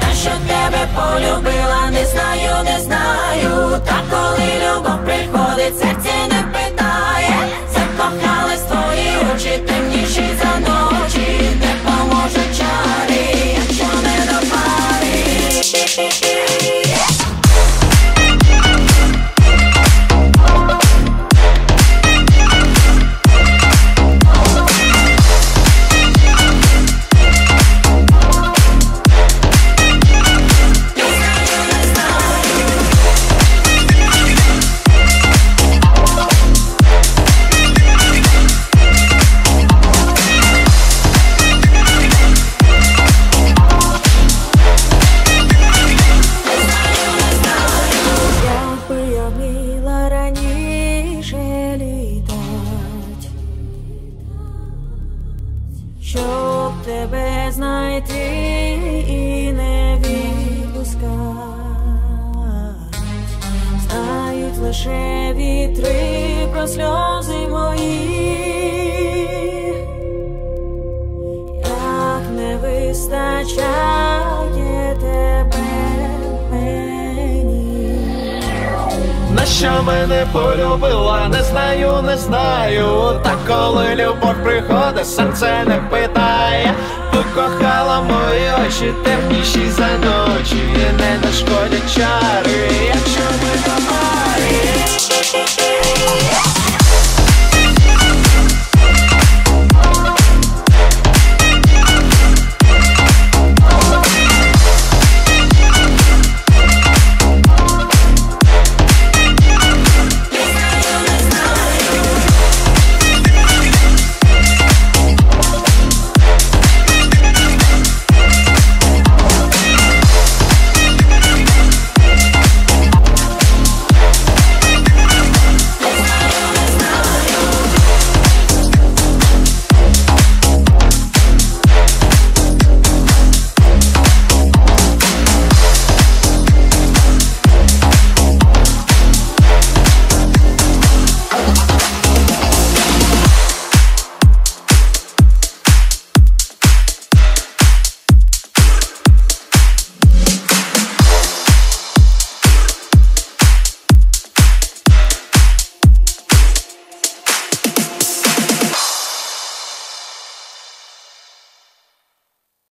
Я що тебе полюбила, не знаю, не знаю, та коли любов приходить, серці не питає. Тебе знайти і не відпускать, знають лише вітри про сльози мої, як не вистачає тебе мені. На що мене полюбила, не знаю, не знаю. Та коли любов приходить, серце не питає. Покохала мої очі, темніші за ночі, не нашкодять чари, якщо ми на парі.